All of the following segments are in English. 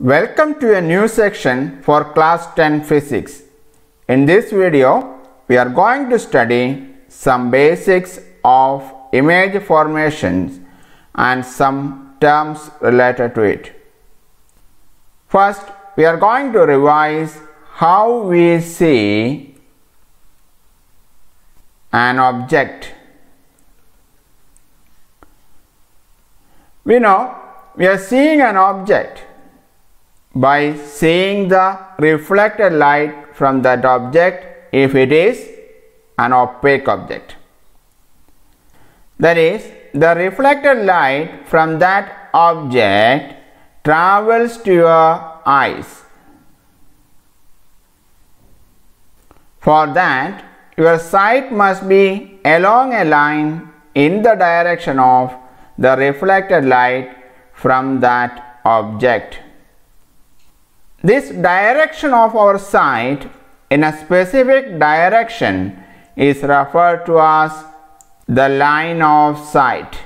Welcome to a new section for class 10 physics. In this video, we are going to study some basics of image formations and some terms related to it. First, we are going to revise how we see an object. We know we are seeing an object by seeing the reflected light from that object if it is an opaque object. That is, the reflected light from that object travels to your eyes. For that, your sight must be along a line in the direction of the reflected light from that object. This direction of our sight in a specific direction is referred to as the line of sight.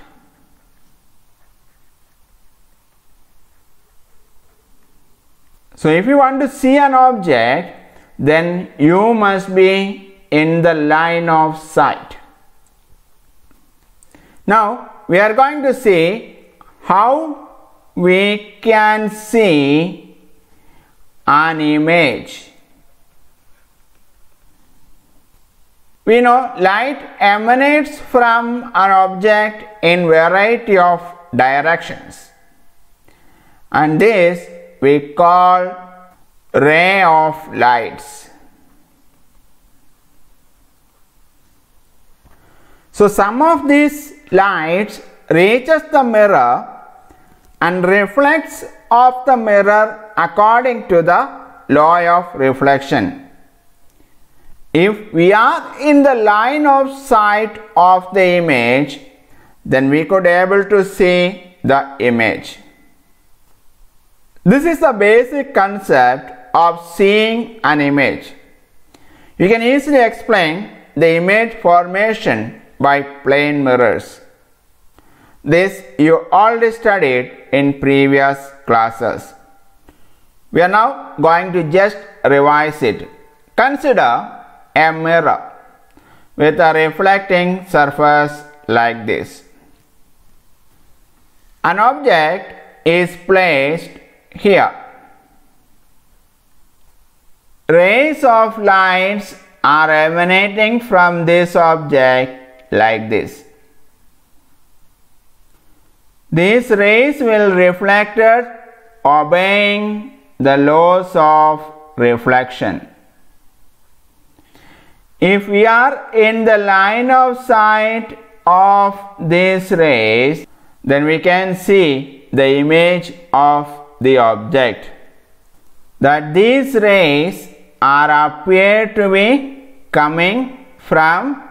So, if you want to see an object, then you must be in the line of sight. Now, we are going to see how we can see an image. We know light emanates from an object in variety of directions and this we call ray of lights. So some of these lights reaches the mirror and reflects off the mirror according to the law of reflection. If we are in the line of sight of the image, then we could able to see the image. This is the basic concept of seeing an image. You can easily explain the image formation by plane mirrors. This you already studied in previous classes. We are now going to just revise it. Consider a mirror with a reflecting surface like this. An object is placed here. Rays of lights are emanating from this object like this. These rays will reflected obeying the laws of reflection. If we are in the line of sight of these rays, then we can see the image of the object. That these rays are appear to be coming from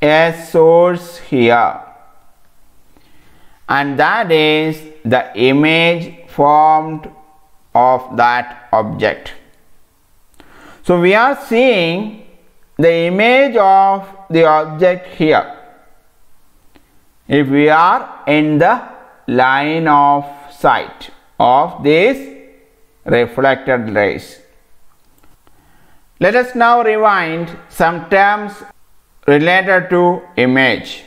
a source here and that is the image formed of that object. So we are seeing the image of the object here. If we are in the line of sight of this reflected rays. Let us now rewind some terms related to image.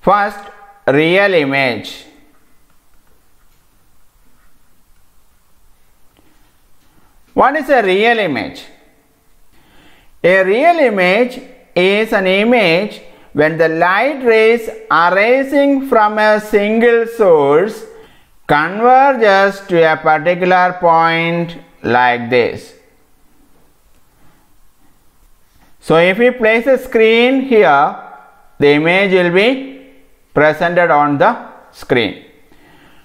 First, real image. What is a real image? A real image is an image when the light rays arising from a single source converges to a particular point like this. So if we place a screen here, the image will be presented on the screen.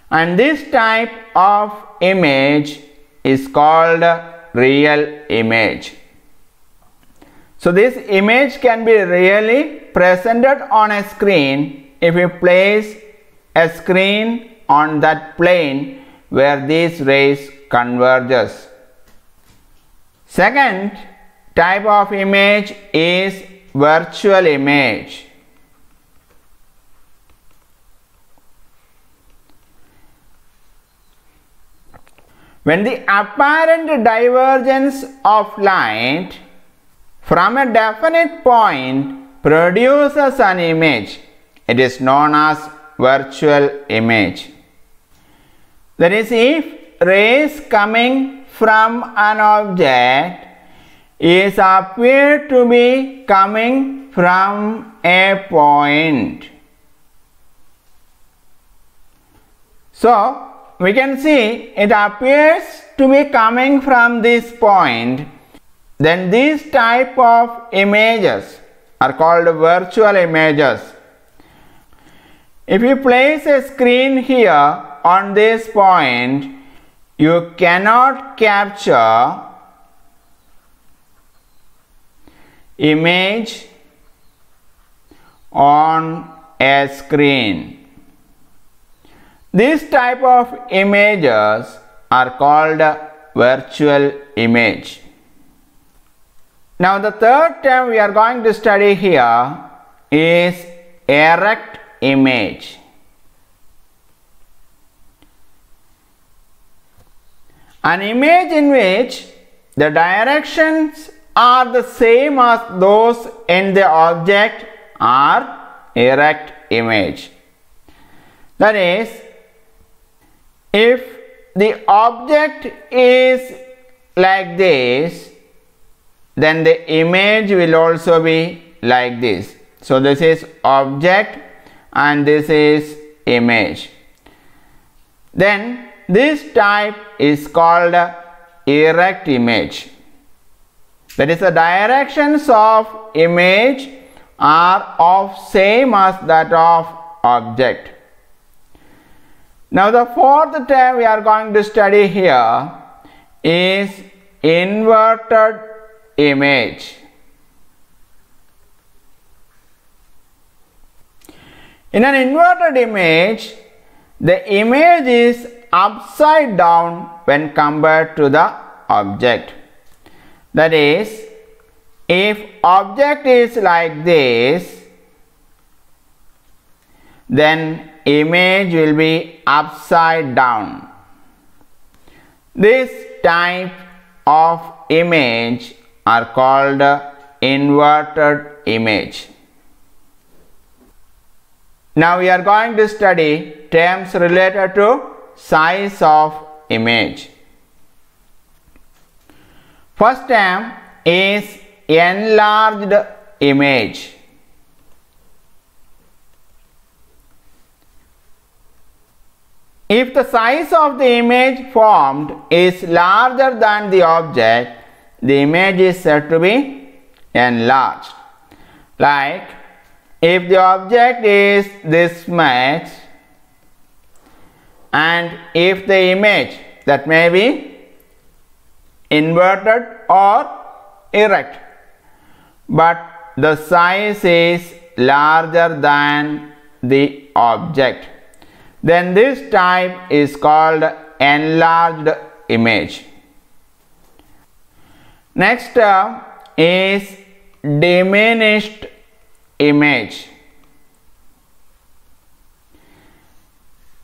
And this type of image is called real image. So this image can be really presented on a screen if you place a screen on that plane where these rays converges. Second type of image is virtual image. When the apparent divergence of light from a definite point produces an image, it is known as virtual image. That is, if rays coming from an object is appeared to be coming from a point. So, we can see it appears to be coming from this point. Then these type of images are called virtual images. If you place a screen here on this point, you cannot capture image on a screen. This type of images are called virtual image. Now the third term we are going to study here is erect image. An image in which the directions are the same as those in the object are erect image. That is, if the object is like this, then the image will also be like this. So this is object and this is image. Then this type is called erect image. That is the directions of image are of same as that of object. Now the fourth term we are going to study here is inverted image. In an inverted image, the image is upside down when compared to the object. That is, if object is like this, then image will be upside down. This type of image are called inverted image. Now we are going to study terms related to size of image. First term is enlarged image. If the size of the image formed is larger than the object, the image is said to be enlarged. Like if the object is this much and if the image that may be inverted or erect but the size is larger than the object then this type is called enlarged image. Next term is diminished image.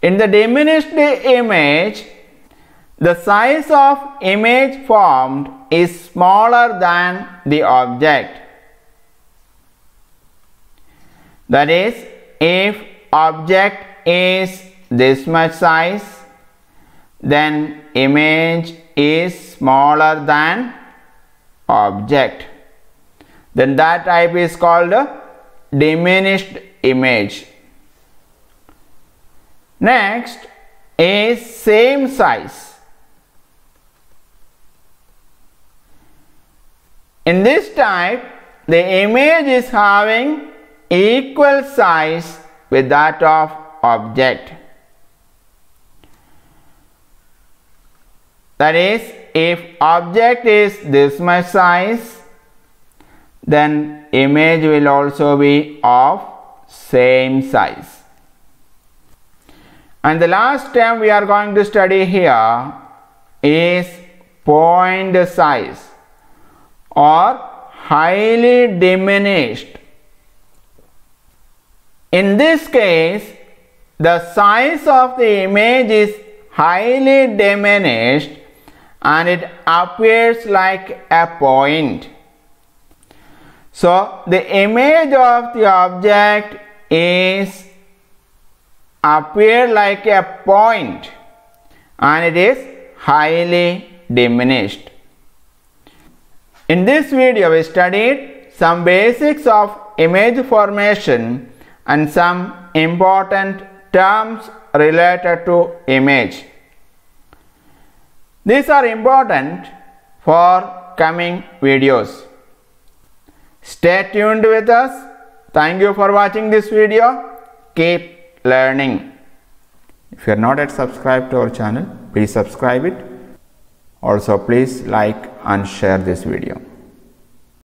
In the diminished image the size of image formed is smaller than the object. That is if object is this much size then image is smaller than object. Then that type is called diminished image. Next is same size. In this type the image is having equal size with that of object. That is, if object is this much size, then image will also be of same size. And the last term we are going to study here is point size or highly diminished. In this case, the size of the image is highly diminished and it appears like a point. So the image of the object is appear like a point and it is highly diminished. In this video we studied some basics of image formation and some important terms related to image. These are important for coming videos. Stay tuned with us. Thank you for watching this video. Keep learning. If you are not yet subscribed to our channel, please subscribe it. Also, please like and share this video.